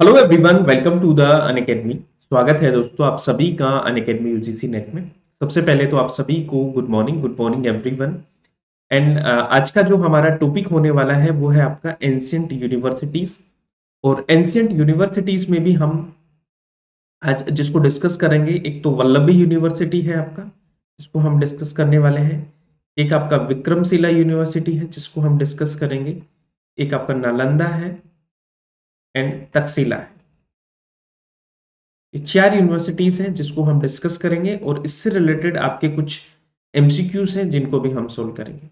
Hello everyone welcome to the Unacademy स्वागत है दोस्तों आप सभी का अन अकेडमी यूजीसी नेट में। सबसे पहले तो आप सभी को good morning good morning everyone and आज का जो हमारा टॉपिक होने वाला है वो है आपका एंशियंट यूनिवर्सिटीज और एंशियंट यूनिवर्सिटीज में भी हम आज जिसको डिस्कस करेंगे, एक तो वल्लभी यूनिवर्सिटी है आपका, जिसको हम डिस्कस करने वाले हैं। एक आपका विक्रमशिला यूनिवर्सिटी है जिसको हम डिस्कस करेंगे। एक आपका नालंदा है एंड तकसीला है ये चार यूनिवर्सिटीज हैं जिसको हम डिस्कस करेंगे और इससे रिलेटेड आपके कुछ एमसीक्यूज हैं जिनको भी हम सोल्व करेंगे।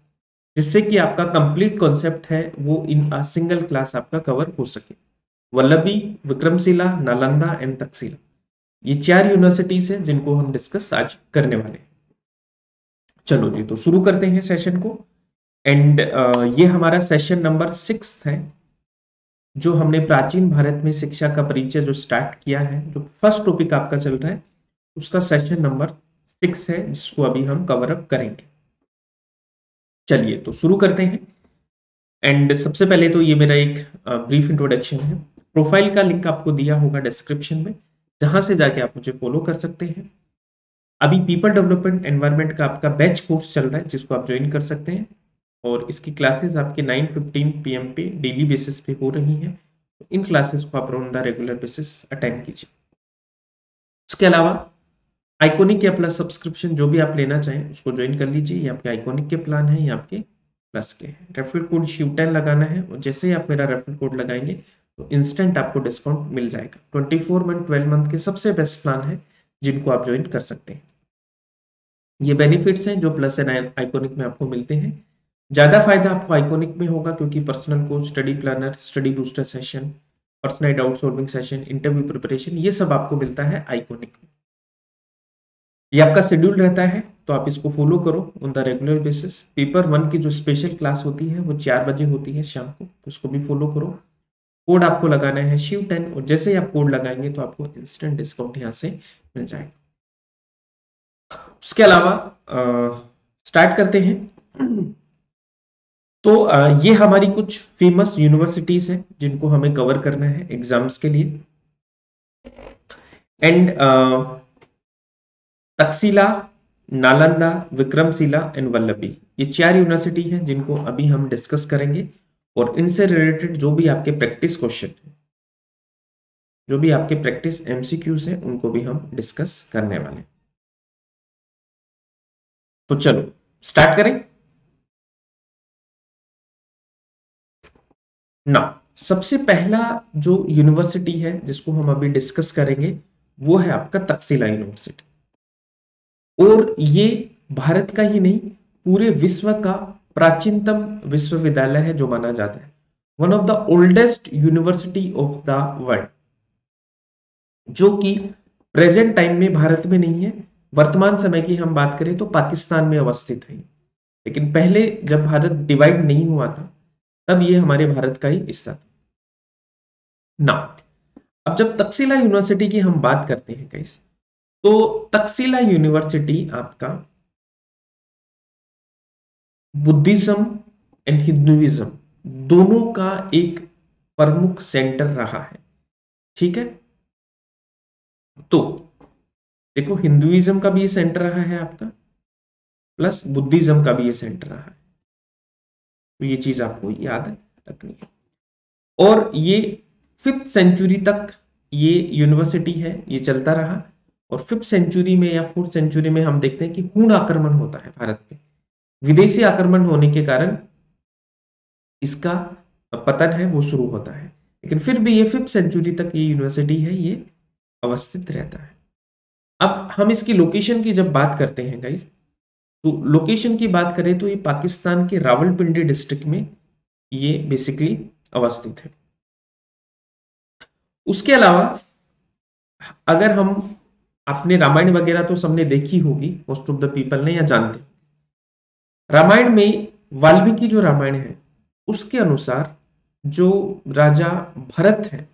जिससे कि आपका कंप्लीट कॉन्सेप्ट है, वो इन अ सिंगल क्लास आपका कवर हो सके। वल्लभी, विक्रमशिला, नालंदा एंड तकसीला ये चार यूनिवर्सिटीज हैं जिनको हम डिस्कस आज करने वाले हैं। चलो जी तो शुरू करते हैं सेशन को। एंड ये हमारा सेशन नंबर सिक्स है। जो हमने प्राचीन भारत में शिक्षा का परिचय जो स्टार्ट किया है, जो फ़र्स्ट टॉपिक आपका चल रहा है, उसका सेशन नंबर सिक्स है, जिसको अभी हम कवर अप करेंगे। चलिए तो शुरू करते हैं। एंड सबसे पहले तो ये मेरा एक ब्रीफ इंट्रोडक्शन है। प्रोफ़ाइल का लिंक आपको दिया होगा डिस्क्रिप्शन में, जहाँ से जाके आप मुझे फॉलो कर सकते हैं। अभी पीपल डेवलपमेंट एनवायरमेंट का आपका बैच कोर्स चल रहा है, जिसको आप ज्वाइन कर सकते हैं। और इसकी क्लासेस आपके 9:15 पीएम पे डेली बेसिस पे हो रही हैं। इन क्लासेस को आप on the regular basis attend कीजिए। उसके अलावा आइकोनिक या प्लस सब्सक्रिप्शन जो भी आप लेना चाहें, उसको ज्वाइन कर लीजिए। ये आपके आइकोनिक के प्लान है, ये आपके प्लस के हैं। रेफरल कोड शिव टेन लगाना है और जैसे ही आप मेरा रेफरल कोड लगाएँगे तो इंस्टेंट आपको डिस्काउंट मिल जाएगा। Twenty four month twelve month के सबसे बेस्ट प्लान है, जिनको आप ज्वाइन कर सकते हैं। ये बेनिफिट्स हैं, जो प्लस एंड आइकोनिक में आपको मिलते हैं। ज़्यादा फ़ायदा आपको आइकोनिक में होगा क्योंकि personal coach study planner study booster session personal doubt solving session interview preparation ये सब आपको मिलता है आइकोनिक में। ये आपका शेड्यूल रहता है तो आप इसको फॉलो करो on the regular basis paper one की जो स्पेशल क्लास होती है, वो चार बजे होती है शाम को तो उसको भी फॉलो करो। कोड आपको लगाना है शिव टेन और जैसे ही आप कोड लगाएँगे तो आपको इंस्टेंट डिस्काउंट यहाँ से मिल जाएगा। उसके अलावा स्टार्ट करते हैं। तो ये हमारी कुछ फ़ेमस यूनिवर्सिटीज हैं जिनको हमें कवर करना है एग्ज़ाम्स के लिए। And Taxila Nalanda, Vikramshila and Vallabhi. ये चार यूनिवर्सिटी हैं जिनको अभी हम डिस्कस करेंगे और इनसे रिलेटेड जो भी आपके प्रैक्टिस क्वेश्चन है, जो भी आपके प्रैक्टिस एमसीक्यूज हैं, उनको भी हम डिस्कस करने वाले तो चलो स्टार्ट करें। ना, सबसे पहला जो यूनिवर्सिटी है, जिसको हम अभी डिस्कस करेंगे, वो है आपका तकसीला यूनिवर्सिटी और ये भारत का ही नहीं, पूरे विश्व का प्राचीनतम विश्वविद्यालय है जो माना जाता है. One of the oldest university of the world जो कि प्रेजेंट टाइम में भारत में नहीं है, वर्तमान समय की हम बात करें तो पाकिस्तान में अवस्थित है लेकिन पहले जब भारत डिवाइड नहीं हुआ था तब ये हमारे भारत का ही हिस्सा था। ना अब जब तकसीला यूनिवर्सिटी की हम बात करते हैं कैसे तो तकसीला यूनिवर्सिटी आपका बुद्धिज्म एंड हिंदुइज्म दोनों का एक प्रमुख सेंटर रहा है। ठीक है? तो देखो, हिंदुइज्म का भी ये सेंटर रहा है आपका प्लस बुद्धिज्म का भी ये सेंटर रहा है। तो ये चीज़ आपको याद रखनी है। और ये फिफ्थ सेंचुरी तक ये यूनिवर्सिटी है, ये चलता रहा। और फिफ्थ सेंचुरी में या फोर्थ सेंचुरी में हम देखते हैं कि हूण आक्रमण होता है भारत पे। विदेशी आक्रमण होने के कारण इसका पतन है, वो शुरू होता है। लेकिन फिर भी ये फिफ्थ सेंचुरी तक ये यूनिवर्सिटी है, ये अवस्थित रहता है। अब हम इसकी लोकेशन की जब बात करते हैं गाइस तो लोकेशन की बात करें तो ये पाकिस्तान के रावलपिंडी डिस्ट्रिक्ट में ये बेसिकली अवस्थित है। उसके अलावा, अगर हम अपने रामायण वगैरह तो सबने देखी होगी मोस्ट ऑफ़ द पीपल ने या जानते रामायण में वाल्मीकि जो रामायण है, उसके अनुसार जो राजा भरत है,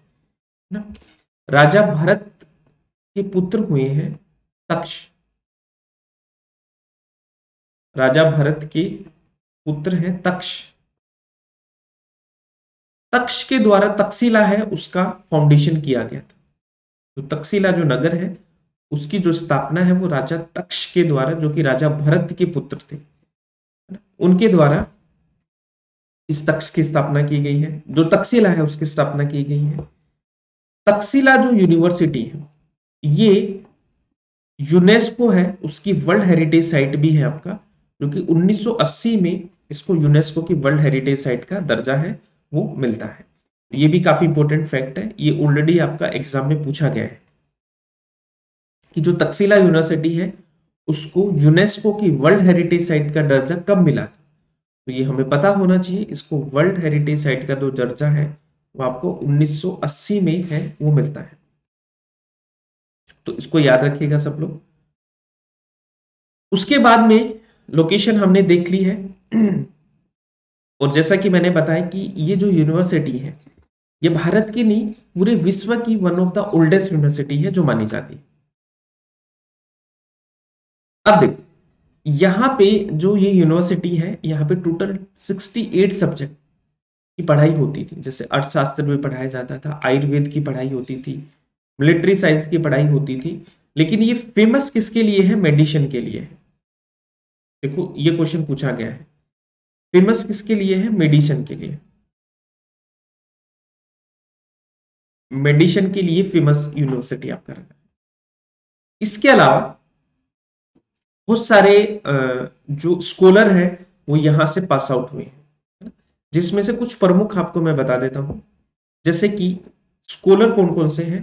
ना, राजा भरत के पुत्र हुए हैं तक्ष। राजा भरत के पुत्र हैं तक्ष। तक्ष के द्वारा तक्षशिला है, उसका फाउंडेशन किया गया था। तो तक्षशिला जो नगर है, उसकी जो स्थापना है, वो राजा तक्ष के द्वारा, जो कि राजा भरत के पुत्र थे उनके द्वारा इस तक्ष की स्थापना की गई है। जो तक्षशिला है, उसकी स्थापना की गई है। तक्षशिला जो यूनिवर्सिटी है, ये यूनेस्को है, उसकी वर्ल्ड हेरिटेज साइट भी है आपका। जो कि 1980 में इसको यूनेस्को की वर्ल्ड हेरिटेज साइट का दर्जा है, वो मिलता है। ये भी काफ़ी इंपॉर्टेंट फैक्ट है। ये ऑलरेडी आपका एग्ज़ाम में पूछा गया है कि जो तक्षशिला यूनिवर्सिटी है, उसको यूनेस्को की वर्ल्ड हेरिटेज साइट का दर्जा कब मिला तो ये हमें पता होना चाहिए, इसको वर्ल्ड हेरिटेज साइट का जो दर्जा है, वो आपको 1980 में है, वो मिलता है। तो इसको याद रखिएगा सब लोग। उसके बाद में लोकेशन हमने देख ली है। और जैसा कि मैंने बताया कि ये जो यूनिवर्सिटी है ये भारत की नहीं पूरे विश्व की one of the oldest university है जो मानी जाती है। अब देखो यहाँ पे जो ये यूनिवर्सिटी है यहाँ पे टोटल 68 सब्जेक्ट की पढ़ाई होती थी। जैसे अर्थशास्त्र में पढ़ाया जाता था आयुर्वेद की पढ़ाई होती थी मिलिट्री साइंस की पढ़ाई होती थी। लेकिन ये फ़ेमस किसके लिए है? मेडिसिन के लिए है। देखो, ये क्वेश्चन पूछा गया है। फ़ेमस किसके लिए है? मेडिसिन के लिए। मेडिसिन के लिए फ़ेमस यूनिवर्सिटी आपका रखा इसके अलावा, बहुत सारे जो स्कॉलर हैं, वो यहाँ से पास आउट हुए हैं। जिसमें से कुछ प्रमुख आपको मैं बता देता हूँ। जैसे कि स्कॉलर कौन कौन से हैं,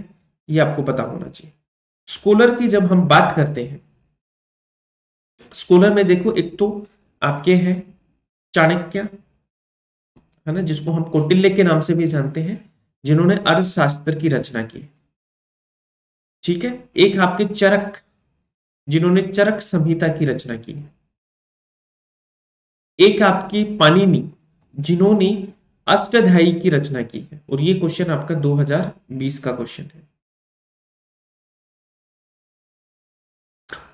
ये आपको पता होना चाहिए। स्कॉलर की जब हम बात करते हैं स्कॉलर में देखो, एक तो आपके हैं चाणक्य, है ना, जिसको हम कौटिल्य के नाम से भी जानते हैं, जिन्होंने अर्थशास्त्र की रचना की। ठीक है? एक आपके चरक, जिन्होंने चरक संहिता की रचना की। एक आपकी पानिनी जिन्होंने अष्टाध्यायी की रचना की है। और ये क्वेश्चन आपका 2020 का क्वेश्चन है।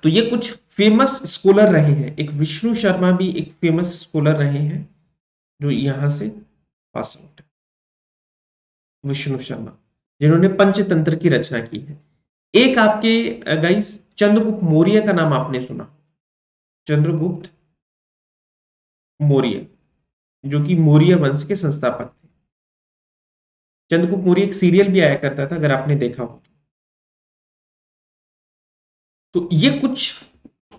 तो ये कुछ फ़ेमस स्कॉलर रहे हैं। एक विष्णु शर्मा भी एक फ़ेमस स्कॉलर रहे हैं, जो यहाँ से पास आउट है। विष्णु शर्मा, जिन्होंने पंचतंत्र की रचना की है। एक आपके गाइस चंद्रगुप्त मौर्य का नाम आपने सुना। चंद्रगुप्त मौर्य, जो कि मौर्य वंश के संस्थापक थे। चंद्रगुप्त मौर्य एक सीरियल भी आया करता था, अगर आपने देखा हो तो ये कुछ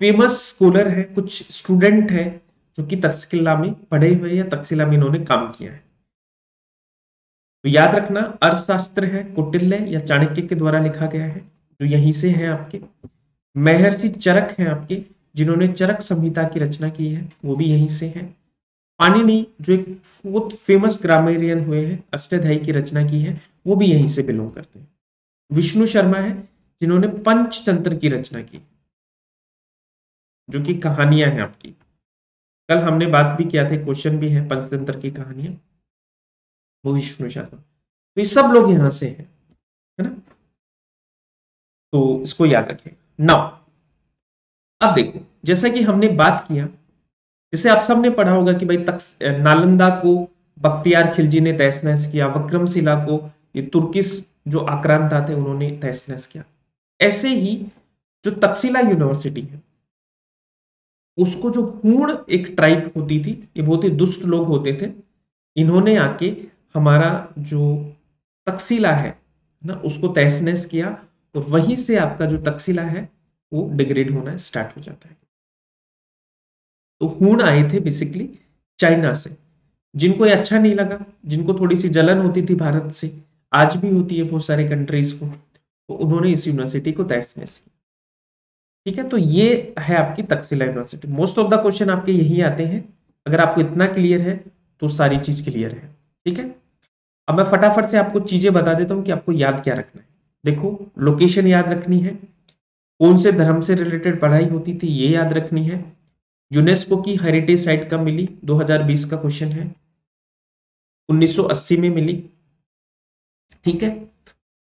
फ़ेमस स्कॉलर है, कुछ स्टूडेंट है, जो कि तक्षशिला में पढ़े हुए या तक्षशिला में इन्होंने काम किया है। तो याद रखना, अर्थशास्त्र है कुटिल्य या चाणक्य के द्वारा लिखा गया है, जो यहीं से है आपके। महर्षि चरक हैं आपके, जिन्होंने चरक संहिता की रचना की है, वो भी यहीं से है। पानिनी जो एक बहुत फ़ेमस ग्रामेरियन हुए हैं, अष्टाध्यायी की रचना की है, वो भी यहीं से बिलोंग करते हैं। विष्णु शर्मा है, जिन्होंने पंचतंत्र की रचना की। जो कि कहानियाँ हैं आपकी। कल हमने बात भी किया था क्वेश्चन भी है, पंचतंत्र की कहानियाँ। वो विष्णु शर्मा तो ये सब लोग यहाँ से हैं, है ना? तो इसको याद रखें। नाउ अब देखो, जैसा कि हमने बात किया, जैसे आप सबने पढ़ा होगा कि भाई तक्स नालंदा को बख्तियार खिलजी ने तहस नहस किया, वक्रमशिला को ये तुर्किस जो आक्रांता थे, उन्होंने तहस नहस किया। ऐसे ही जो तक्षशिला यूनिवर्सिटी है उसको जो पूर्ण एक ट्राइब होती थी, ये बहुत ही दुष्ट लोग होते थे, इन्होंने आके हमारा जो तकसीला है, ना, उसको तहस नहस किया तो वहीं से आपका जो तकसीला है, वो डिग्रेड होना स्टार्ट हो जाता है। तो हूण आए थे बेसिकली चाइना से। जिनको ये अच्छा नहीं लगा, जिनको थोड़ी सी जलन होती थी भारत से, आज भी होती है बहुत सारे कंट्रीज़ को तो उन्होंने इस यूनिवर्सिटी को तहस नहस किया। ठीक है? तो ये है आपकी Taxila university. Most of the question आपके यही आते हैं। अगर आपको इतना क्लियर है तो सारी चीज़ क्लियर है। ठीक है? अब मैं फटाफट से आपको चीज़ें बता देता हूँ कि आपको याद क्या रखना है। देखो लोकेशन याद रखनी है। कौन से धर्म से रिलेटेड पढ़ाई होती थी, ये याद रखनी है। यूनेस्को की हेरिटेज साइट कब मिली? 2020 का क्वेश्चन है। 1980 में मिली। ठीक है?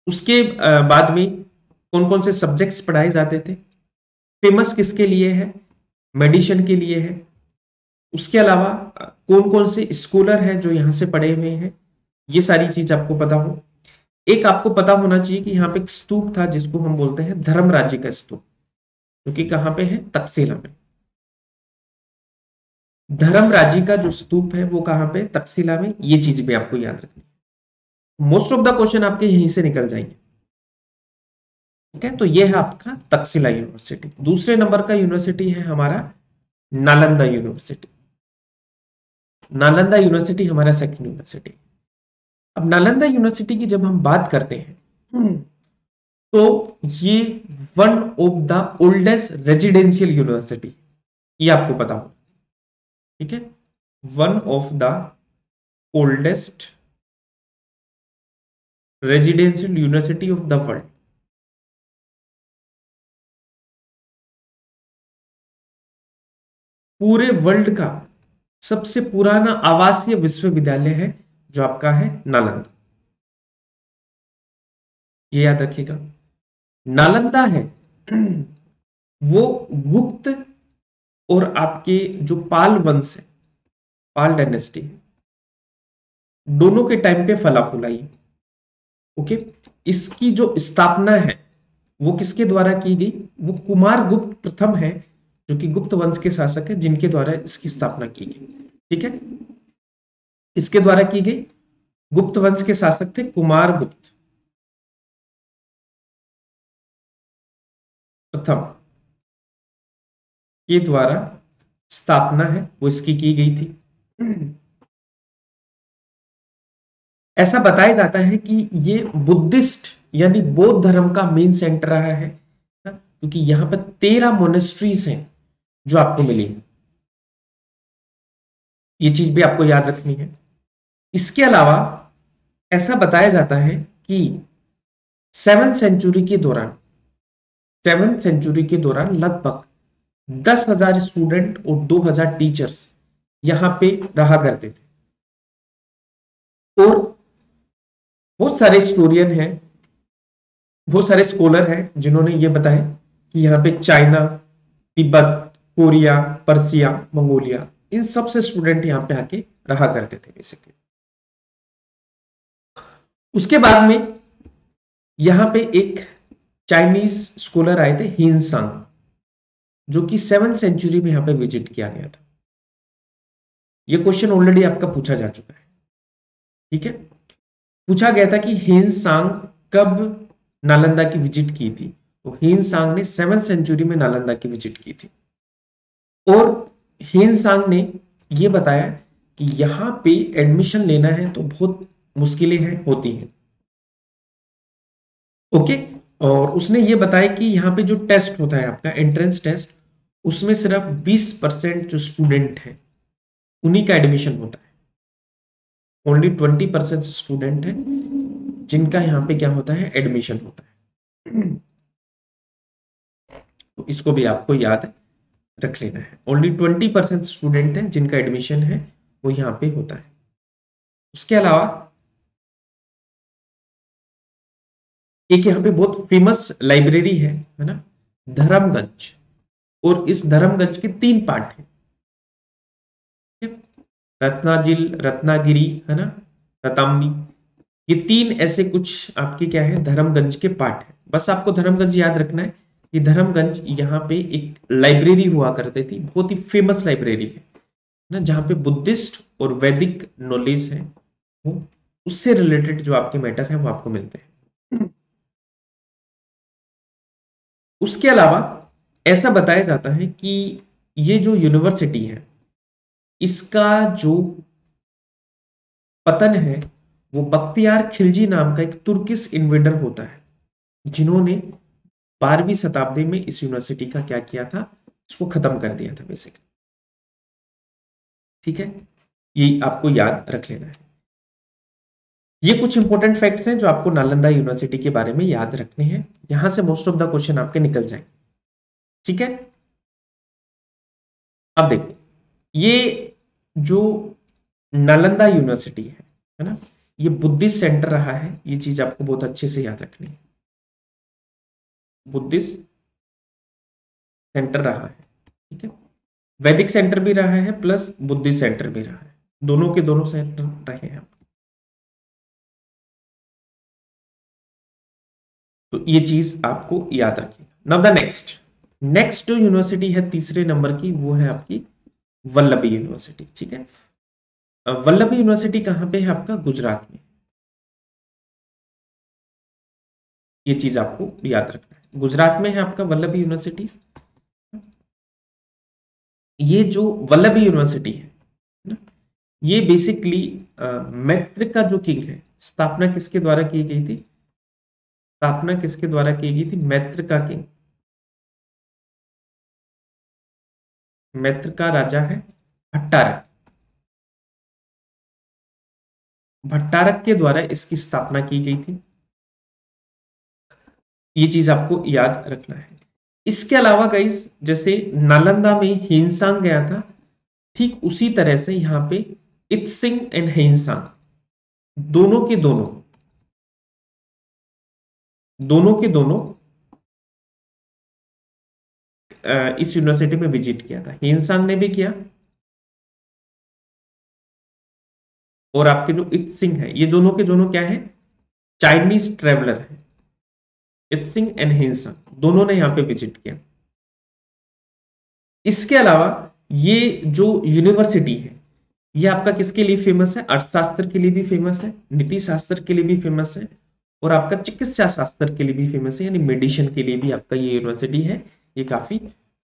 उसके बाद में कौन कौन से सब्जेक्ट्स पढ़ाए जाते थे? फ़ेमस किसके लिए है? मेडिसिन के लिए है। उसके अलावा कौन कौन से स्कॉलर हैं जो यहाँ से पढ़े हुए हैं? ये सारी चीज़ आपको पता हो। एक आपको पता होना चाहिए कि यहाँ पे एक स्तूप था जिसको हम बोलते हैं धर्म राज्य का स्तूप। क्योंकि तो कहाँ पे है? तकसीला में। धर्म राज्य का जो स्तूप है वो कहाँ पे? तकसीला में। ये चीज़ भी आपको याद रखनी मोस्ट ऑफ़ द क्वेश्चन आपके यहीं से निकल जाएँगे। ठीक है? तो ये है आपका तकसीला यूनिवर्सिटी। दूसरे नंबर का यूनिवर्सिटी है हमारा नालंदा यूनिवर्सिटी। नालंदा यूनिवर्सिटी हमारा सेकंड यूनिवर्सिटी। अब नालंदा यूनिवर्सिटी की जब हम बात करते हैं हम्म। तो ये one of the oldest residential university ये आपको पता हो ठीक है? One of the oldest residential university of the world पूरे वर्ल्ड का सबसे पुराना आवासीय विश्वविद्यालय है, जो आपका है नालंदा। ये याद रखिएगा। नालंदा है। वो गुप्त और आपके जो पाल वंश है, पाल डायनेस्टी दोनों के टाइम पे फला फुलाई ओके? इसकी जो स्थापना है, वो किसके द्वारा की गई? वो कुमार गुप्त प्रथम है जो कि गुप्त वंश के शासक है, जिनके द्वारा इसकी स्थापना की गई। ठीक है? इसके द्वारा की गई? गुप्त वंश के शासक थे कुमार गुप्त। प्रथम, के द्वारा स्थापना है, वो इसकी की गई थी। ऐसा बताया जाता है कि ये बुद्धिस्ट, यानी बौद्ध धर्म का मेन सेंटर रहा है, क्योंकि यहाँ पर तेरह मोनेस्ट्रीज हैं। जो आपको मिली। ये चीज़ भी आपको याद रखनी है। इसके अलावा ऐसा बताया जाता है कि सेवन सेंचुरी के दौरान सेवन सेंचुरी के दौरान लगभग दस हज़ार स्टूडेंट और दो हज़ार टीचर्स यहाँ पे रहा करते थे। और बहुत सारे स्टोरियन हैं, बहुत सारे स्कॉलर हैं जिन्होंने ये बताया कि यहाँ पे China, Tibet Korea, Persia, Mongolia, इन सबसे स्टूडेंट यहाँ पे आके रहा करते थे बेसिकली उसके बाद में यहाँ पे एक चाइनीज़ स्कॉलर आए थे हिंसांग जो कि सेवन सेंचुरी में यहाँ पे विज़िट किया गया था. ये क्वेश्चन ऑलरेडी आपका पूछा जा चुका है. ठीक है? पूछा गया था कि हिंसांग कब नालंदा की विज़िट की थी? तो हिंसांग ने सेवन सेंचुरी में नालंदा की विज़िट की थी. और हेन सांग ने यह बताया कि यहाँ पे एडमिशन लेना है तो बहुत मुश्किलें हैं, होती हैं। ओके और उसने ये बताया कि यहाँ पे जो टेस्ट होता है, आपका एंट्रेंस टेस्ट उसमें सिर्फ़ 20 परसेंट जो स्टूडेंट है, उन्हीं का एडमिशन होता है। ओनली 20 परसेंट स्टूडेंट है, जिनका यहाँ पे क्या होता है एडमिशन होता है। तो इसको भी आपको याद है। रख लेना है। ओनली ट्वेंटी परसेंट स्टूडेंट हैं जिनका एडमिशन है, वो यहाँ पे होता है। उसके अलावा, एक यहाँ पे बहुत फ़ेमस लाइब्रेरी है है ना? धर्मगंज। और इस धर्मगंज के तीन पार्ट हैं। रत्नाजिल, रत्नागिरी, है ना? रतामनी ये तीन ऐसे कुछ आपके क्या है? धर्मगंज के पार्ट है। बस आपको धर्मगंज याद रखना है। कि धर्मगंज यहाँ पे एक लाइब्रेरी हुआ करती थी बहुत ही फ़ेमस लाइब्रेरी है ना जहाँ पे बुद्धिस्ट और वैदिक नॉलेज है वो उससे रिलेटेड जो आपके मैटर है वो आपको मिलते हैं। उसके अलावा ऐसा बताया जाता है कि ये जो यूनिवर्सिटी है इसका जो पतन है वो बख्तियार खिलजी नाम का एक तुर्किस इन्वेडर होता है जिन्होंने बारहवीं शताब्दी में इस यूनिवर्सिटी का क्या किया था? इसको खत्म कर दिया था बेसिकली ठीक है? ये आपको याद रख लेना है। ये कुछ इंपॉर्टेंट फैक्ट्स हैं जो आपको नालंदा यूनिवर्सिटी के बारे में याद रखने हैं। यहाँ से मोस्ट ऑफ़ द क्वेश्चन आपके निकल जाएँगे। ठीक है? अब देखो, ये जो नालंदा यूनिवर्सिटी है है ना? ये बुद्धिस्ट सेंटर रहा है। ये चीज़ आपको बहुत अच्छे से याद रखनी है। बुद्धिस्ट सेंटर रहा है, ठीक है? वैदिक सेंटर भी रहा है, प्लस बुद्धिस्ट सेंटर भी रहा है। दोनों के दोनों सेंटर रहे हैं। तो ये चीज़ आपको याद रखिएगा। नाउ द नेक्स्ट नेक्स्ट जो यूनिवर्सिटी है तीसरे नंबर की, वो है आपकी वल्लभी यूनिवर्सिटी ठीक है? वल्लभी यूनिवर्सिटी कहाँ पे है आपका? गुजरात में। ये चीज़ आपको याद रखना है। गुजरात में है आपका वल्लभी यूनिवर्सिटी ये जो वल्लभी यूनिवर्सिटी है ना? ये बेसिकली मैत्र का जो किंग है, स्थापना किसके द्वारा की गई थी? स्थापना किसके द्वारा की गई थी? मैत्र का किंग मैत्र का राजा है भट्टारक। भट्टारक के द्वारा इसकी स्थापना की गई थी। ये चीज़ आपको याद रखना है। इसके अलावा गाइस जैसे नालंदा में हिंसांग गया था, ठीक उसी तरह से यहाँ पे इत्सिंग एंड हिंसांग, दोनों के दोनों दोनों के दोनों इस यूनिवर्सिटी में विज़िट किया था। हिंसांग ने भी किया, और आपके जो इत सिंह है, ये दोनों के दोनों क्या है? चाइनीज़ ट्रेवलर है। सिंह एंड हिंसंग दोनों ने यहाँ पे विज़िट किया। इसके अलावा ये जो यूनिवर्सिटी है, ये आपका किसके लिए फ़ेमस है? अर्थशास्त्र के लिए भी फ़ेमस है नीति शास्त्र के लिए भी फ़ेमस है, और आपका चिकित्सा शास्त्र के लिए भी फ़ेमस है, यानी मेडिसिन के लिए भी आपका ये यूनिवर्सिटी है, ये काफ़ी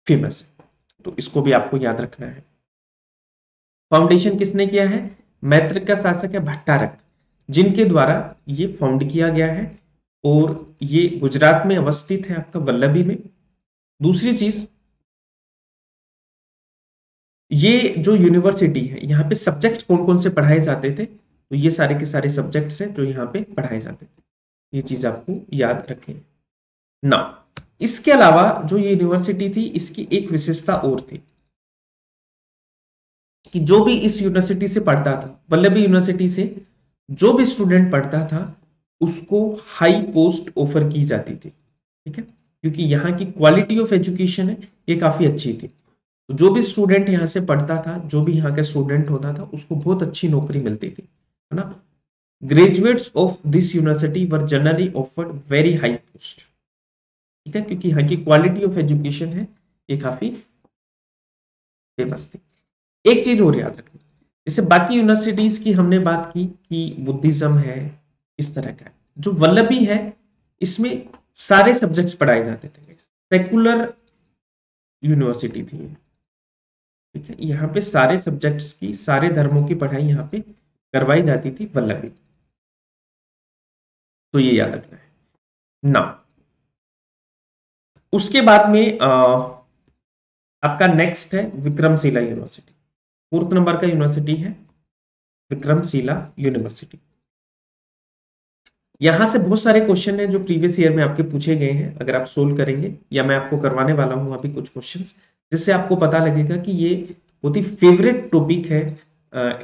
फ़ेमस है। तो इसको भी आपको याद रखना है। फाउंडेशन किसने किया है? मैत्र का शासक है भट्टारक, जिनके द्वारा ये फाउंड किया गया है। और ये गुजरात में अवस्थित है आपका वल्लभी में। दूसरी चीज़, ये जो यूनिवर्सिटी है, यहाँ पे सब्जेक्ट कौन कौन से पढ़ाए जाते थे? तो ये सारे के सारे सब्जेक्ट्स हैं जो यहाँ पे पढ़ाए जाते थे। ये चीज़ आपको याद रखें। ना इसके अलावा जो ये यूनिवर्सिटी थी, इसकी एक विशेषता और थी कि जो भी इस यूनिवर्सिटी से पढ़ता था, वल्लभी यूनिवर्सिटी से, जो भी स्टूडेंट पढ़ता था उसको हाई पोस्ट ऑफ़र की जाती थी, ठीक है? क्योंकि यहाँ की क्वालिटी ऑफ़ एजुकेशन है, ये काफ़ी अच्छी थी। तो जो भी स्टूडेंट यहाँ से पढ़ता था, जो भी यहाँ का स्टूडेंट होता था, उसको बहुत अच्छी नौकरी मिलती थी, है ना? Graduates of this university were generally offered very high post ठीक है? क्योंकि यहाँ की क्वालिटी ऑफ़ एजुकेशन है, ये काफ़ी फ़ेमस थी। एक चीज़ और याद रखनी, जैसे बाकी यूनिवर्सिटीज की हमने बात की कि बुद्धिज्म है इस तरह का। जो वल्लभी है इसमें सारे सब्जेक्ट्स पढ़ाए जाते थे सेकुलर यूनिवर्सिटी थी ठीक है? यहाँ पे सारे सब्जेक्ट्स की सारे धर्मों की पढ़ाई यहाँ पे करवाई जाती थी वल्लभी। तो ये याद रखना है। ना उसके बाद में आ, आपका नेक्स्ट है विक्रमशिला यूनिवर्सिटी फोर्थ नंबर का यूनिवर्सिटी है विक्रमशिला यूनिवर्सिटी यहाँ से बहुत सारे क्वेश्चन हैं जो प्रीवियस ईयर में आपके पूछे गए हैं, अगर आप सोल्व करेंगे, या मैं आपको करवाने वाला हूँ अभी कुछ क्वेश्चन जिससे आपको पता लगेगा कि ये बहुत ही फेवरेट टॉपिक है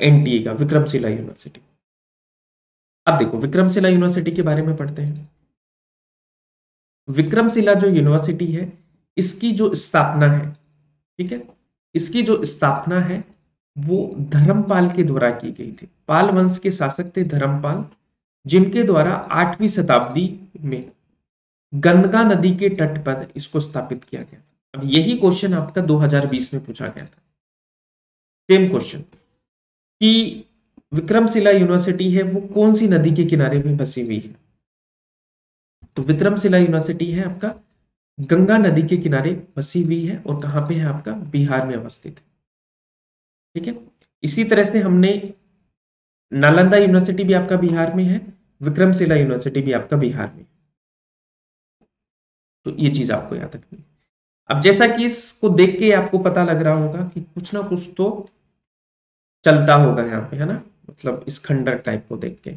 एनटीए का विक्रमशिला यूनिवर्सिटी अब देखो विक्रमशिला यूनिवर्सिटी के बारे में पढ़ते हैं। विक्रमशिला जो यूनिवर्सिटी है, इसकी जो स्थापना है, ठीक है? इसकी जो स्थापना है, वो धर्मपाल के द्वारा की गई थी। पाल वंश के शासक थे धर्मपाल। जिनके द्वारा आठवीं शताब्दी में गंगा नदी के तट पर इसको स्थापित किया गया था। अब यही क्वेश्चन आपका 2020 में पूछा गया था। सेम क्वेश्चन कि विक्रमशिला यूनिवर्सिटी है, वो कौन सी नदी के किनारे में बसी हुई है? तो विक्रमशिला यूनिवर्सिटी है आपका, गंगा नदी के किनारे बसी हुई है और कहाँ पे है आपका? बिहार में अवस्थित है। ठीक है? इसी तरह से हमने नालंदा यूनिवर्सिटी भी आपका बिहार में है विक्रमशिला यूनिवर्सिटी भी आपका बिहार में तो ये चीज़ आपको याद रखनी है अब जैसा कि इसको देख के आपको पता लग रहा होगा कि कुछ ना कुछ तो चलता होगा यहाँ पे, है ना? मतलब इस खंडर टाइप को देख के।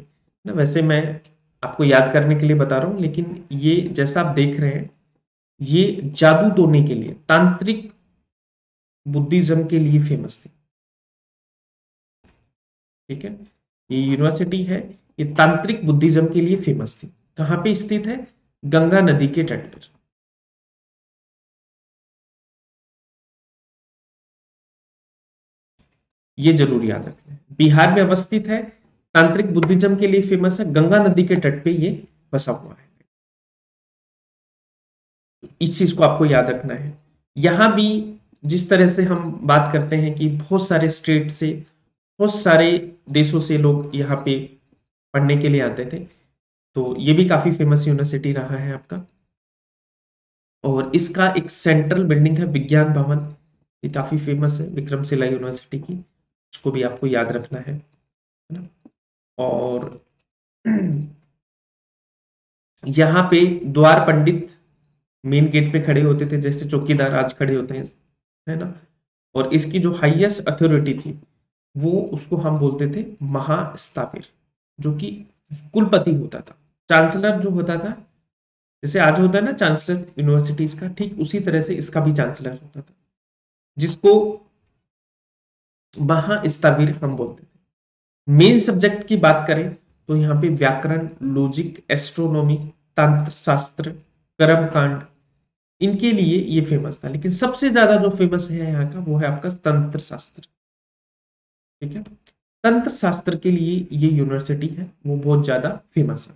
ना, वैसे मैं आपको याद करने के लिए बता रहा हूँ, लेकिन ये जैसा आप देख रहे हैं, ये जादू तोड़ने के लिए, तांत्रिक बुद्धिज्म के लिए फ़ेमस थी। ठीक है? ये यूनिवर्सिटी है ये तांत्रिक बुद्धिज्म के लिए फ़ेमस थी। कहाँ पे स्थित है? गंगा नदी के तट पर। ये ज़रूर याद रखें बिहार में अवस्थित है, तांत्रिक बुद्धिज्म के लिए फ़ेमस है, गंगा नदी के तट पे ये बसा हुआ है। इस चीज़ को आपको याद रखना है। यहाँ भी जिस तरह से हम बात करते हैं कि बहुत सारे स्टेट से, बहुत सारे देशों से लोग यहाँ पे पढ़ने के लिए आते थे। तो ये भी काफ़ी फ़ेमस यूनिवर्सिटी रहा है आपका। और इसका एक सेंट्रल बिल्डिंग है, विज्ञान भवन। ये काफ़ी फ़ेमस है विक्रमशिला यूनिवर्सिटी की। उसको भी आपको याद रखना है ना? और यहाँ पे द्वार पंडित मेन गेट पे खड़े होते थे, जैसे चौकीदार आज खड़े होते हैं, है ना? और इसकी जो हाईएस्ट अथॉरिटी थी, वो उसको हम बोलते थे महास्थापिर। जो कि कुलपति होता था। चांसलर जो होता था, जैसे आज होता है ना चांसलर यूनिवर्सिटीज का, ठीक उसी तरह से इसका भी चांसलर होता था, जिसको महास्थापिर हम बोलते थे। मेन सब्जेक्ट की बात करें तो यहाँ पे व्याकरण लॉजिक एस्ट्रोनॉमी तंत्र शास्त्र कर्मकांड, इनके लिए ये फ़ेमस था। लेकिन सबसे ज़्यादा जो फ़ेमस है यहाँ का, वो है आपका तंत्र शास्त्र ठीक है? तंत्र शास्त्र के लिए ये यूनिवर्सिटी है, वो बहुत ज़्यादा फ़ेमस है।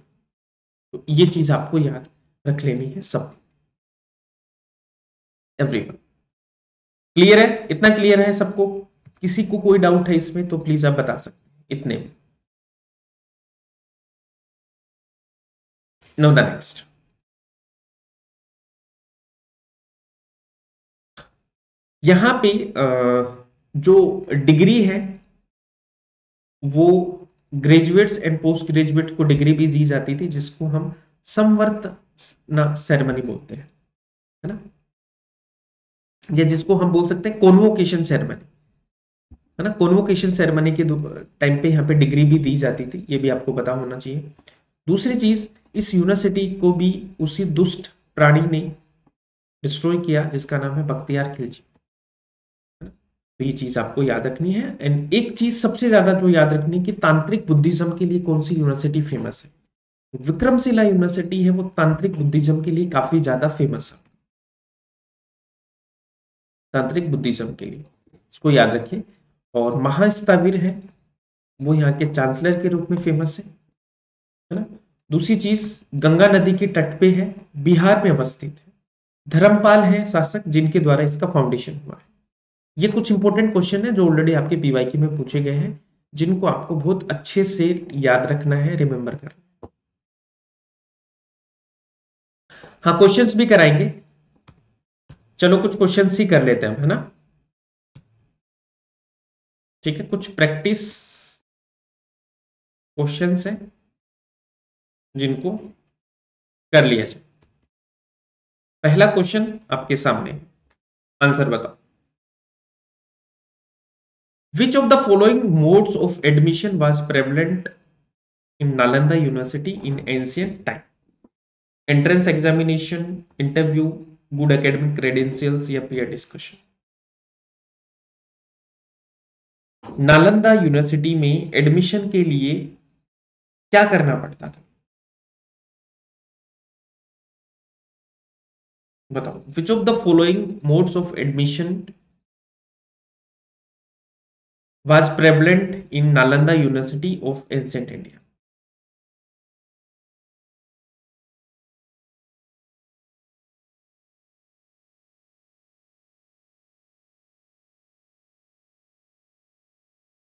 तो ये चीज़ आपको याद रख लेनी है सब। एवरीवन क्लियर है? इतना क्लियर है सबको? किसी को कोई डाउट है इसमें तो प्लीज़ आप बता सकते हैं, इतने में। नो द नेक्स्ट यहाँ पे जो डिग्री है वो ग्रेजुएट्स एंड पोस्ट ग्रेजुएट को डिग्री भी दी जाती थी, जिसको हम संवर्तना सेरेमनी बोलते हैं, है ना? या जिसको हम बोल सकते हैं कॉन्वोकेशन सेरेमनी है ना? कॉन्वोकेशन सेरेमनी के टाइम पे यहाँ पे डिग्री भी दी जाती थी, ये भी आपको पता होना चाहिए। दूसरी चीज़, इस यूनिवर्सिटी को भी उसी दुष्ट प्राणी ने डिस्ट्रॉय किया, जिसका नाम है बख्तियार खिलजी। ये चीज़ आपको याद रखनी है। एंड एक चीज़ सबसे ज़्यादा जो याद रखनी है कि तांत्रिक बुद्धिज्म के लिए कौन सी यूनिवर्सिटी फ़ेमस है? विक्रमशिला यूनिवर्सिटी है, वो तांत्रिक बुद्धिज्म के लिए काफ़ी ज़्यादा फ़ेमस है। तांत्रिक बुद्धिज्म के लिए। इसको याद रखिए। और महास्थावीर है, वो यहाँ के चांसलर के रूप में फ़ेमस है है ना? दूसरी चीज़, गंगा नदी के तट पे है, बिहार में अवस्थित है। धर्मपाल है शासक, जिनके द्वारा इसका फाउंडेशन हुआ है। ये कुछ इंपॉर्टेंट क्वेश्चन है जो ऑलरेडी आपके पीवाईक्यू में पूछे गए हैं, जिनको आपको बहुत अच्छे से याद रखना है रिमेंबर करना हाँ। क्वेश्चंस भी कराएँगे। चलो, कुछ क्वेश्चंस ही कर लेते हैं, है ना? ठीक है, कुछ प्रैक्टिस क्वेश्चंस हैं, जिनको कर लिया जाए। पहला क्वेश्चन आपके सामने आंसर बताओ। Which of the following modes of admission was prevalent in Nalanda University in ancient time? Entrance examination, interview, good academic credentials या peer discussion? नालंदा यूनिवर्सिटी में एडमिशन के लिए क्या करना पड़ता था बताओ which of the following modes of admission was prevalent in Nalanda University of ancient India.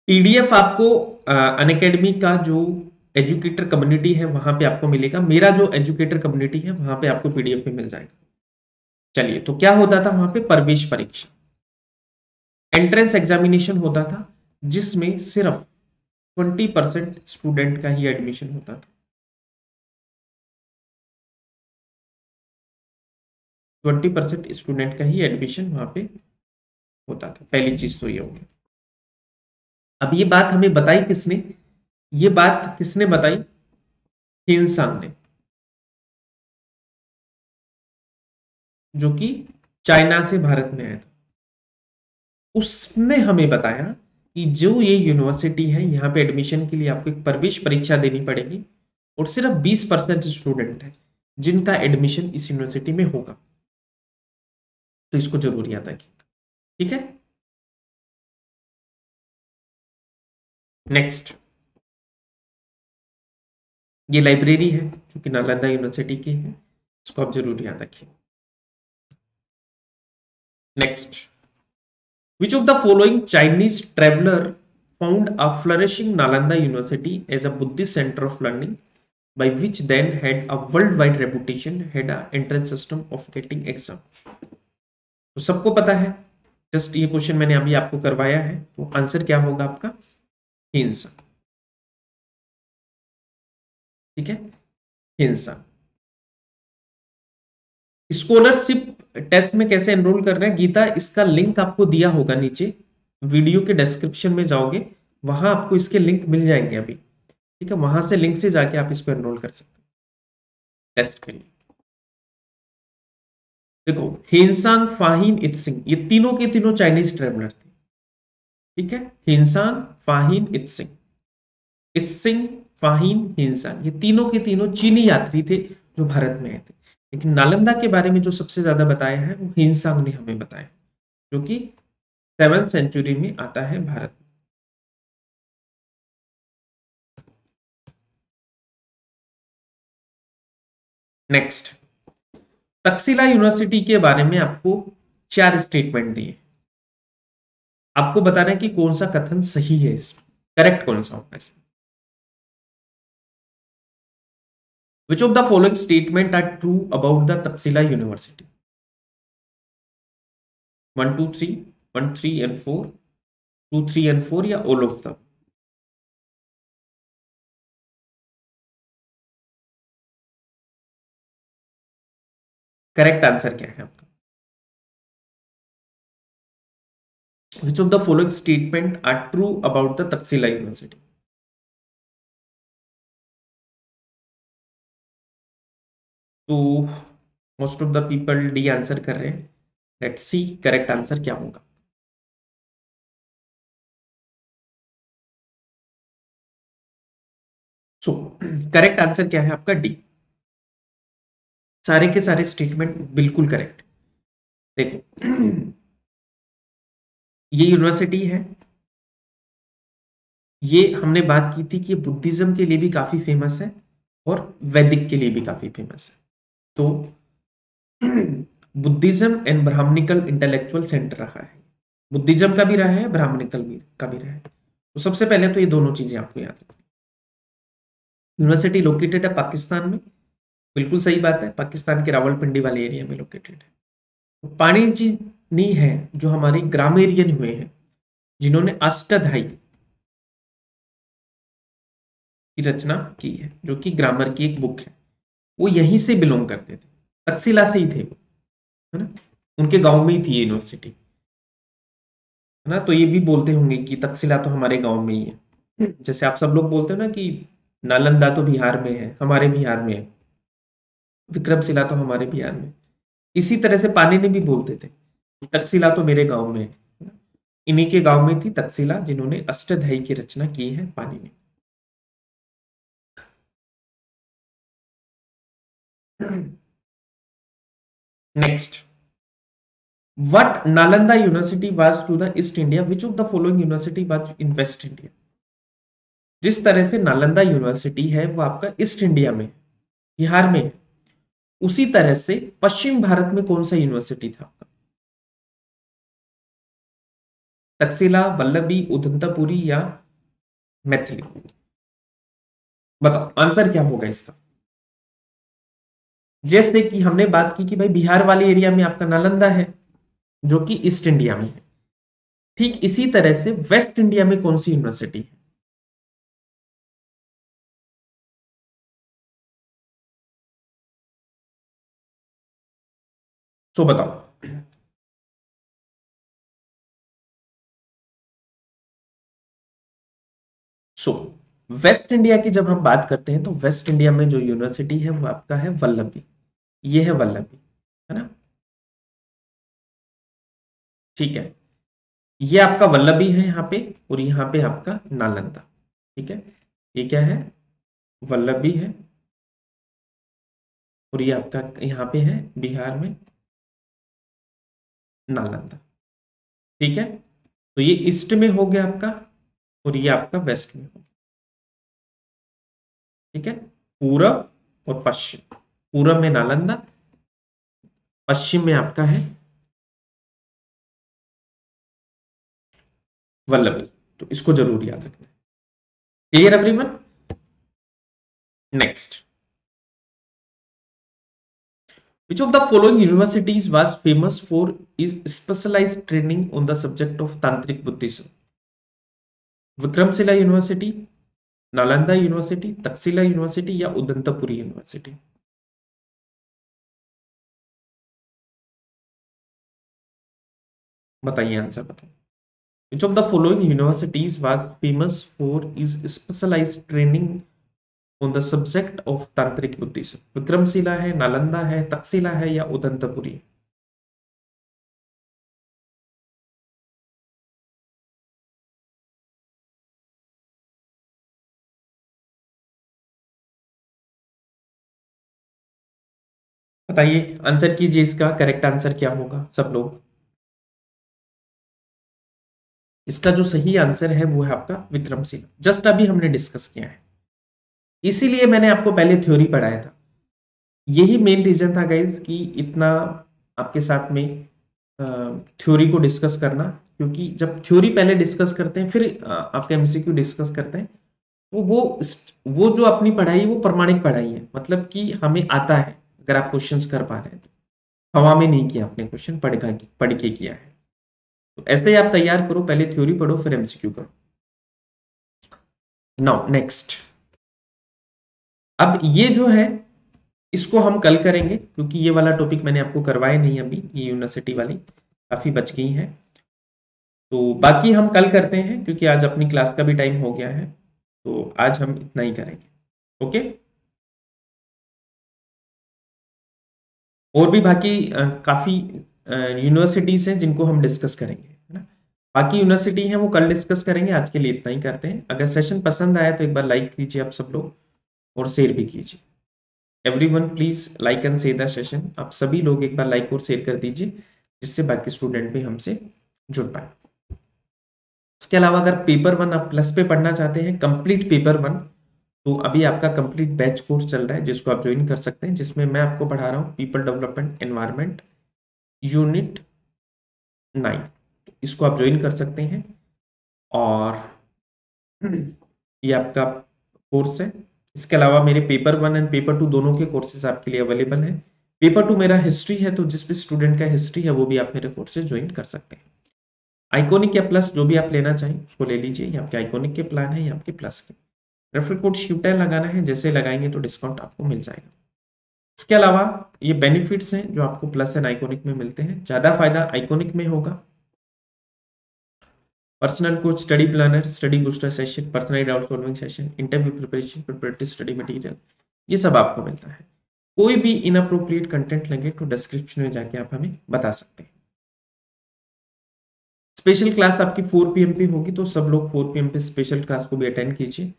PDF आपको अन अकेडमी का जो एजुकेटर कम्युनिटी है, वहाँ पे आपको मिलेगा। मेरा जो एजुकेटर कम्युनिटी है, वहाँ पे आपको पीडीएफ में मिल जाएगा। चलिए तो क्या होता था वहाँ पे? प्रवेश परीक्षा। एंट्रेंस एग्जामिनेशन होता था। जिसमें सिर्फ़ ट्वेंटी परसेंट स्टूडेंट का ही एडमिशन होता था। ट्वेंटी परसेंट स्टूडेंट का ही एडमिशन वहाँ पे होता था। पहली चीज़ तो ये होगी अब ये बात हमें बताई किसने? ये बात किसने बताई? हिंसान ने। जो कि चाइना से भारत में आया था। उसने हमें बताया कि जो ये यूनिवर्सिटी है, यहाँ पे एडमिशन के लिए आपको एक प्रवेश परीक्षा देनी पड़ेगी और सिर्फ़ 20 परसेंट स्टूडेंट है जिनका एडमिशन इस यूनिवर्सिटी में होगा। तो इसको ज़रूर याद रखिए ठीक है? नेक्स्ट ये लाइब्रेरी है, जो कि नालंदा यूनिवर्सिटी की है, इसको आप ज़रूर याद रखिए next which of the following Chinese traveller found a flourishing Nalanda university as a Buddhist centre of learning by which then had a worldwide reputation, had a entrance system of getting exam? तो सबको पता है। Just ये question मैंने अभी आपको करवाया है। तो आंसर क्या होगा आपका? हिंसा ठीक है? हिंसा स्कॉलरशिप टेस्ट में कैसे एनरोल कर रहे हैं? गीता, इसका लिंक आपको दिया होगा नीचे। वीडियो के डिस्क्रिप्शन में जाओगे, वहाँ आपको इसके लिंक मिल जाएँगे अभी। ठीक है, वहाँ से लिंक से जाके आप इसको एनरोल कर सकते हैं। टेस्ट के लिए। देखो हिंसांग फाहिन इत्सिंग ये तीनों के तीनों चाइनीज़ ट्रेवलर थे। ठीक है हिंसांग फाहिन इत्सिंग इत्सिंग फाहिन हिंसांग ये तीनों के तीनों चीनी यात्री थे जो भारत में आए थे। लेकिन नालंदा के बारे में जो सबसे ज़्यादा बताया है, वो हिंसांग ने हमें बताया, जो कि सेवन सेंचुरी में आता है भारत नेक्स्ट तक्षशिला यूनिवर्सिटी के बारे में आपको चार स्टेटमेंट दिए। आपको बताना है कि कौन सा कथन सही है इसमें करेक्ट कौन सा होगा इसमें। Which of the following statement are true about the Takshashila university one two three one three and four two three and four या all of the correct answer क्या है आपका? Which of the following statement are true about the Takshashila university तो most of the people D answer कर रहे हैं. Let C correct answer क्या होगा. सो करेक्ट आंसर क्या है आपका डी सारे के सारे स्टेटमेंट बिल्कुल करेक्ट देखो, ये यूनिवर्सिटी है. ये हमने बात की थी कि बुद्धिज्म के लिए भी काफ़ी फ़ेमस है और वैदिक के लिए भी काफ़ी फ़ेमस है. तो Buddhism and Brahmanical intellectual centre रहा है। बुद्धिज्म का भी रहा है ब्राह्मणिकल भी, का भी रहा है। तो सबसे पहले तो ये दोनों चीज़ें आपको याद रखनी यूनिवर्सिटी लोकेटेड है पाकिस्तान में। बिल्कुल सही बात है, पाकिस्तान के रावलपिंडी वाले एरिया में लोकेटेड है। तो पाणी जी नहीं है, जो हमारे ग्रामेरियन हुए हैं, जिन्होंने अष्टधाई की रचना की है, जो कि ग्रामर की एक बुक है। वो यहीं से बिलोंग करते थे। तकसीला से ही थे वो, है ना? उनके गाँव में ही थी यूनिवर्सिटी है ना? तो ये भी बोलते होंगे कि तकसीला तो हमारे गाँव में ही है। जैसे आप सब लोग बोलते हो ना कि नालंदा तो बिहार में है, हमारे बिहार में है। विक्रमशिला तो हमारे बिहार में इसी तरह से पानी ने भी बोलते थे तक्षशिला तो मेरे गाँव में है इन्हीं के गाँव में थी तक्षशिला जिन्होंने अष्टध्यायी की रचना की है पानी ने next what Nalanda university was to the east India which of the following university was in west India जिस तरह से नालंदा यूनिवर्सिटी है, वो आपका ईस्ट इंडिया में, बिहार में। उसी तरह से पश्चिम भारत में कौन सा यूनिवर्सिटी था आपका? तक्षशिला, वल्लभी उदंतापुरी या मैथिली? बताओ आंसर क्या होगा इसका? जैसे कि हमने बात की कि भाई बिहार वाले एरिया में आपका नालंदा है, जो कि ईस्ट इंडिया में है। ठीक इसी तरह से वेस्ट इंडिया में कौन सी यूनिवर्सिटी है? सो बताओ। सो वेस्ट इंडिया की जब हम बात करते हैं तो वेस्ट इंडिया में जो यूनिवर्सिटी है, वो आपका है वल्लभी ये है वल्लभी, है ना? ठीक है। ये आपका वल्लभी है यहाँ पे और यहाँ पे आपका नालंदा, ठीक है? ये क्या है? वल्लभी है और ये आपका यहाँ पे है बिहार में नालंदा, ठीक है? तो ये ईस्ट में हो गया आपका और ये आपका वेस्ट में हो गया, ठीक है? पूरब और पश्चिम। पूरब में नालंदा, पश्चिम में आपका है वल्लभी। तो इसको ज़रूर याद रखना clear everyone next which of the following universities was famous for is specialise training on the subject of tantric Buddhism Vikramshila university Nalanda university Taxila university या उदंतपुरी यूनिवर्सिटी बताइए आंसर बताइए। Which of the following universities was famous for is specialise training on the subject of tantric Buddhism Vikramshila है नालंदा है तकशिला है या उदंतपुरी बताइए answer कीजिए इसका करेक्ट आंसर क्या होगा सब लोग? इसका जो सही आंसर है वो है आपका विक्रम विक्रमशिला जस्ट अभी हमने डिस्कस किया है। इसीलिए मैंने आपको पहले थ्योरी पढ़ाया था। यही मेन रीजन था गाइज़ कि इतना आपके साथ में थ्योरी को डिस्कस करना। क्योंकि जब थ्योरी पहले डिस्कस करते हैं, फिर आपके एमसीक्यू डिस्कस करते हैं तो वो वो जो अपनी पढ़ाई, वो प्रमाणिक पढ़ाई है। मतलब कि हमें आता है, अगर आप क्वेश्चंस कर पा रहे हैं तो। हवा में नहीं किया आपने क्वेश्चन पढ़ के किया है। ऐसे ही आप तैयार करो, पहले थ्योरी पढ़ो, फिर एमसीक्यू करो। नाउ नेक्स्ट अब ये जो है, इसको हम कल करेंगे, क्योंकि ये वाला टॉपिक मैंने आपको करवाया नहीं अभी, ये यूनिवर्सिटी वाली, काफ़ी बच गई है। तो बाकी हम कल करते हैं, क्योंकि आज अपनी क्लास का भी टाइम हो गया है तो आज हम इतना ही करेंगे। ओके और भी बाकी काफ़ी यूनिवर्सिटीज हैं जिनको हम डिस्कस करेंगे, है ना? बाकी यूनिवर्सिटी हैं, वो कल डिस्कस करेंगे, आज के लिए इतना ही करते हैं। अगर सेशन पसंद आया तो एक बार लाइक कीजिए आप सब लोग और शेयर भी कीजिए। Everyone please like and share the session आप सभी लोग एक बार लाइक और शेयर कर दीजिए, जिससे बाकी स्टूडेंट भी हमसे जुड़ पाए। उसके अलावा अगर पेपर वन आप प्लस पे पढ़ना चाहते हैं कंप्लीट पेपर वन तो अभी आपका कंप्लीट बैच कोर्स चल रहा है, जिसको आप ज्वाइन कर सकते हैं, जिसमें मैं आपको पढ़ा रहा हूँ people development environment unit nine. इसको आप ज्वाइन कर सकते हैं और ये आपका कोर्स है। इसके अलावा मेरे paper one and paper two दोनों के कोर्सेज आपके लिए अवेलेबल है। पेपर टू मेरा हिस्ट्री है तो जिस भी स्टूडेंट का हिस्ट्री है, वो भी आप मेरे कोर्सेज ज्वाइन कर सकते हैं। आइकोनिक या प्लस जो भी आप लेना चाहें, उसको ले लीजिए। ये आपके आइकोनिक के प्लान है, या आपके प्लस के। रेफर कोड शिवटेल लगाना है, जैसे लगाएँगे तो डिस्काउंट आपको मिल जाएगा। इसके अलावा ये बेनिफिट्स हैं जो आपको प्लस एंड आइकोनिक में मिलते हैं। ज़्यादा फ़ायदा आइकोनिक में होगा। Personal coach study planner study booster session personal doubt solving session interview preparation preparative study material ये सब आपको मिलता है। कोई भी इनअप्रोप्रिएट कंटेंट लगे तो डिस्क्रिप्शन में जाके आप हमें बता सकते हैं। स्पेशल क्लास आपकी 4 पीएम पे होगी तो सब लोग 4 पीएम पे स्पेशल क्लास को भी अटेंड कीजिए।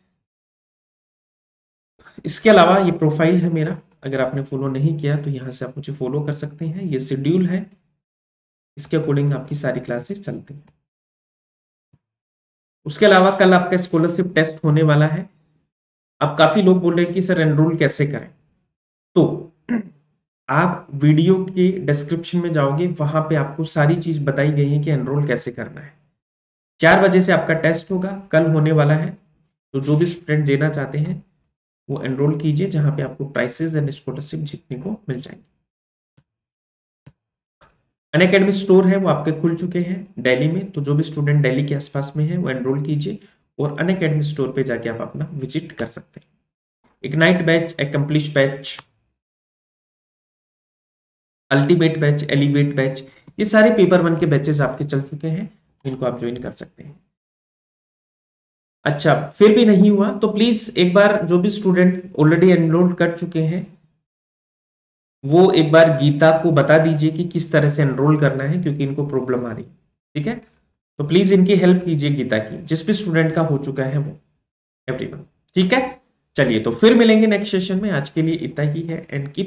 इसके अलावा ये प्रोफ़ाइल है मेरा। अगर आपने फॉलो नहीं किया तो यहाँ से आप मुझे फॉलो कर सकते हैं। ये शेड्यूल है। इसके अकॉर्डिंग आपकी सारी क्लासेस चलती हैं। उसके अलावा कल आपका स्कॉलरशिप टेस्ट होने वाला है। अब काफ़ी लोग बोल रहे हैं कि सर एनरोल कैसे करें? तो आप वीडियो के डिस्क्रिप्शन में जाओगे, वहाँ पे आपको सारी चीज़ बताई गई है कि एनरोल कैसे करना है। चार बजे से आपका टेस्ट होगा। कल होने वाला है। तो जो भी स्टूडेंट देना चाहते हैं वो एनरोल कीजिए, जहाँ पे आपको प्राइसेस एंड स्कॉलरशिप जीतने को मिल जाएँगे। अन अकेडमी स्टोर है, वो आपके खुल चुके हैं दिल्ली में तो जो भी स्टूडेंट दिल्ली के आसपास में है, वो एनरोल कीजिए और अन अकेडमी स्टोर पे जाके आप अपना विज़िट कर सकते हैं। Ignite batch accomplish batch ultimate batch elevate batch ये सारे पेपर वन के बैचेस आपके चल चुके हैं, इनको आप ज्वाइन कर सकते हैं। अच्छा फिर भी नहीं हुआ तो प्लीज़ एक बार जो भी स्टूडेंट ऑलरेडी एनरोल कर चुके हैं, वो एक बार गीता को बता दीजिए कि किस तरह से एनरोल करना है, क्योंकि इनको प्रॉब्लम आ रही ठीक है? तो प्लीज़ इनकी हेल्प कीजिए गीता की, जिस भी स्टूडेंट का हो चुका है वो एवरीवन ठीक है? चलिए तो फिर मिलेंगे नेक्स्ट सेशन में, आज के लिए इतना ही है एंड की